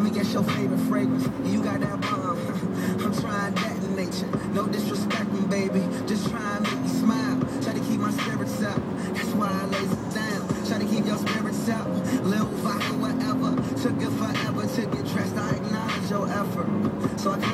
Let me guess your favorite fragrance. You got that bomb. I'm trying that in nature. No disrespecting, baby. Just try and make me smile. Try to keep my spirits up. That's why I lays it down. Try to keep your spirits up. Little vodka, whatever. Took it forever to get dressed. I acknowledge your effort. So I